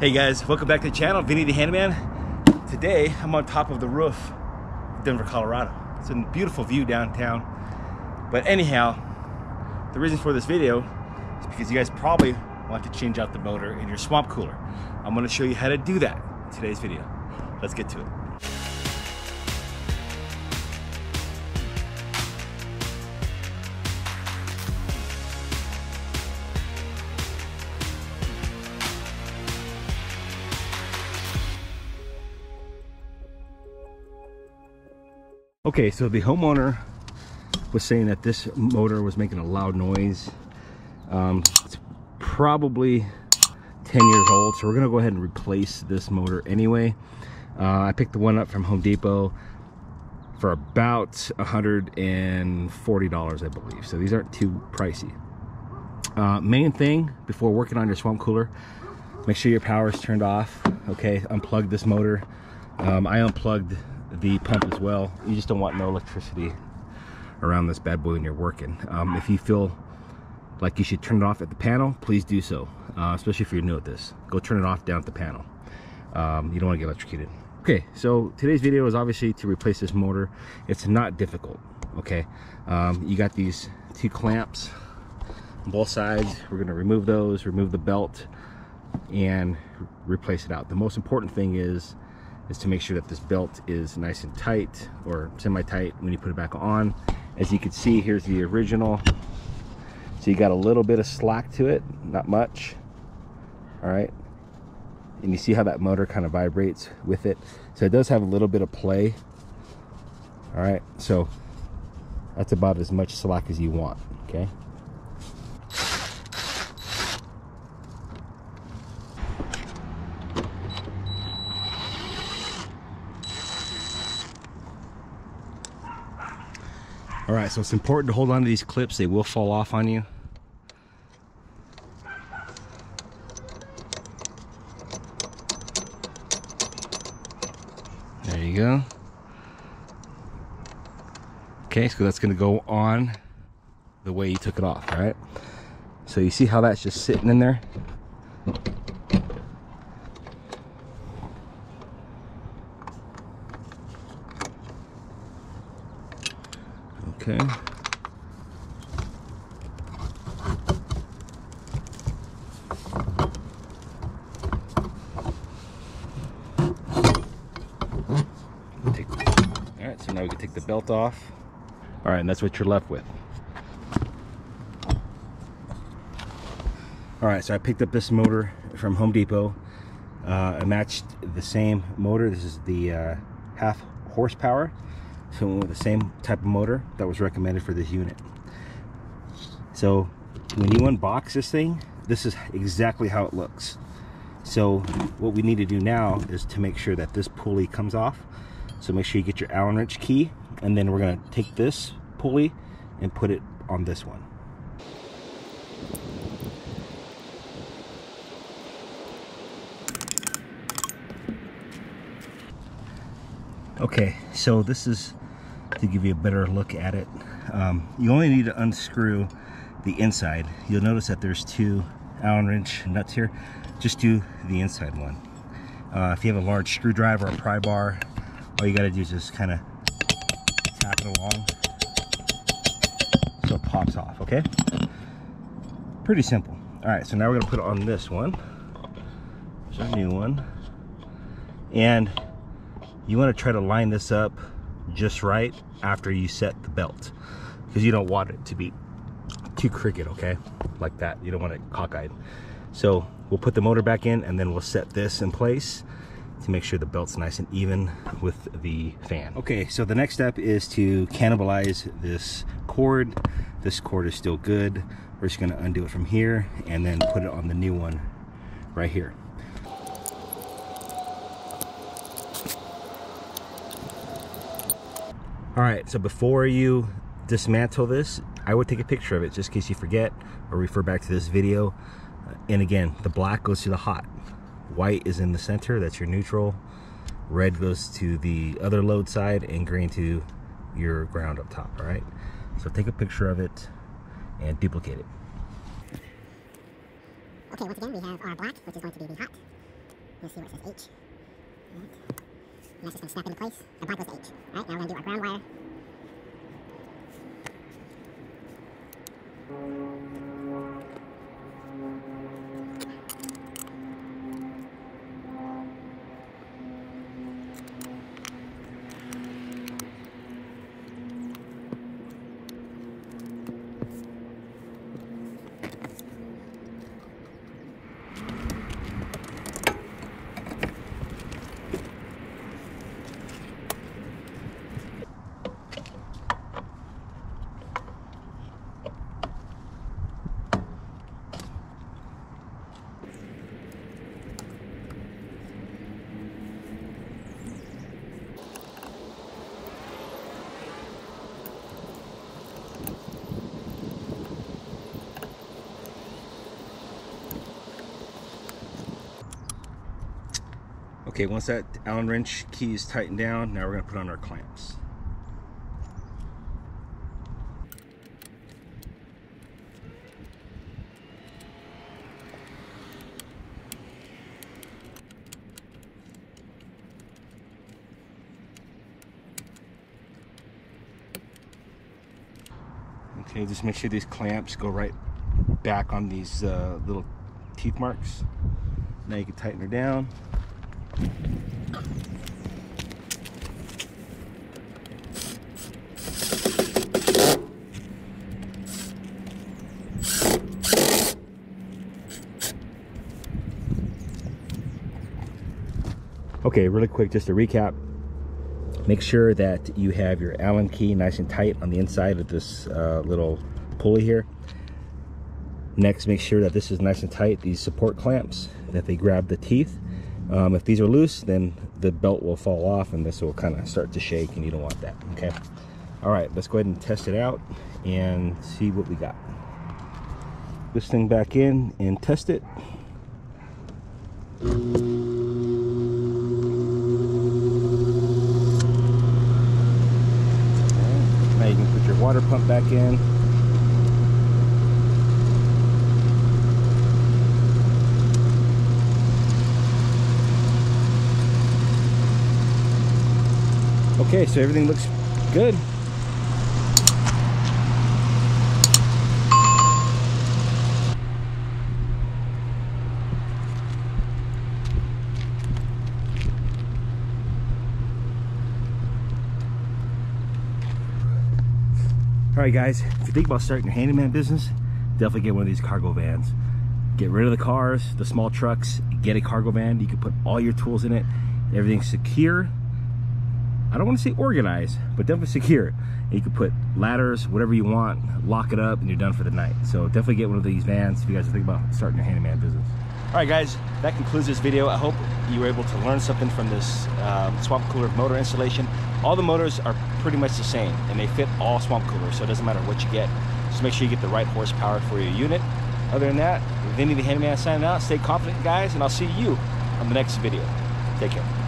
Hey guys, welcome back to the channel, Vinny the Handyman. Today, I'm on top of the roof of Denver, Colorado. It's a beautiful view downtown. But anyhow, the reason for this video is because you guys probably want to change out the motor in your swamp cooler. I'm gonna show you how to do that in today's video. Let's get to it. Okay, so the homeowner was saying that this motor was making a loud noise. Um, it's probably 10 years old, so we're gonna go ahead and replace this motor anyway. Uh, I picked the one up from Home Depot for about $140, I believe. So these aren't too pricey. Uh, main thing before working on your swamp cooler, make sure your power is turned off. Okay, unplug this motor. Um, I unplugged the pump as well. You just don't want no electricity around this bad boy when you're working. Um, if you feel like you should turn it off at the panel, please do so, uh, especially if you're new at this. Go turn it off down at the panel. Um, you don't want to get electrocuted. Okay, so today's video is obviously to replace this motor. It's not difficult, okay? Um, you got these two clamps on both sides. We're gonna remove those, remove the belt, and replace it out. The most important thing is is to make sure that this belt is nice and tight or semi-tight when you put it back on. As you can see, here's the original. So you got a little bit of slack to it, not much. All right. And you see how that motor kind of vibrates with it. So it does have a little bit of play. All right. So that's about as much slack as you want. Okay. All right, so it's important to hold on to these clips. They will fall off on you. There you go. Okay, so that's gonna go on the way you took it off, all right? So you see how that's just sitting in there? Okay. All right, so now we can take the belt off. All right, and that's what you're left with. All right, so I picked up this motor from Home Depot. Uh, I matched the same motor. This is the uh, half horsepower. So with the same type of motor that was recommended for this unit. So when you unbox this thing, this is exactly how it looks. So what we need to do now is to make sure that this pulley comes off. So make sure you get your Allen wrench key and then we're gonna take this pulley and put it on this one. Okay, so this is to give you a better look at it. Um, you only need to unscrew the inside. You'll notice that there's two Allen wrench nuts here. Just do the inside one. Uh, if you have a large screwdriver or a pry bar, all you gotta do is just kind of tap it along so it pops off, okay? Pretty simple. All right, so now we're gonna put it on this one. There's a new one. And you wanna try to line this up just right after you set the belt because you don't want it to be too crooked okay? Like that you don't want it cockeyed. So we'll put the motor back in and then we'll set this in place to make sure the belt's nice and even with the fan. Okay so the next step is to cannibalize this cord. This cord is still good. We're just going to undo it from here and then put it on the new one right here All right, so before you dismantle this, I would take a picture of it just in case you forget or refer back to this video. Uh, and again, the black goes to the hot. White is in the center, that's your neutral. Red goes to the other load side and green to your ground up top, all right? So take a picture of it and duplicate it. Okay, once again, we have our black, which is going to be the hot. You'll see it says H. And that's just going to snap into place. And black goes H. Alright, now we're going to do our ground wire. Okay, once that Allen wrench key is tightened down, now we're gonna put on our clamps. Okay, just make sure these clamps go right back on these uh, little teeth marks. Now you can tighten her down. Okay, really quick, just to recap. Make sure that you have your Allen key nice and tight on the inside of this uh, little pulley here. Next, make sure that this is nice and tight, these support clamps, that they grab the teeth. Um, if these are loose, then the belt will fall off and this will kind of start to shake and you don't want that, okay? All right, let's go ahead and test it out and see what we got. This thing back in and test it. Now you can put your water pump back in. Okay, so everything looks good. All right, guys, if you think about starting your handyman business, definitely get one of these cargo vans. Get rid of the cars, the small trucks, get a cargo van. You can put all your tools in it. Everything's secure. I don't want to say organized, but definitely secure. You can put ladders, whatever you want, lock it up, and you're done for the night. So definitely get one of these vans if you guys are thinking about starting your handyman business. All right, guys, that concludes this video. I hope you were able to learn something from this um, swamp cooler motor installation. All the motors are pretty much the same, and they fit all swamp coolers, so it doesn't matter what you get. Just make sure you get the right horsepower for your unit. Other than that, Vinny the Handyman signing out. Stay confident, guys, and I'll see you on the next video. Take care.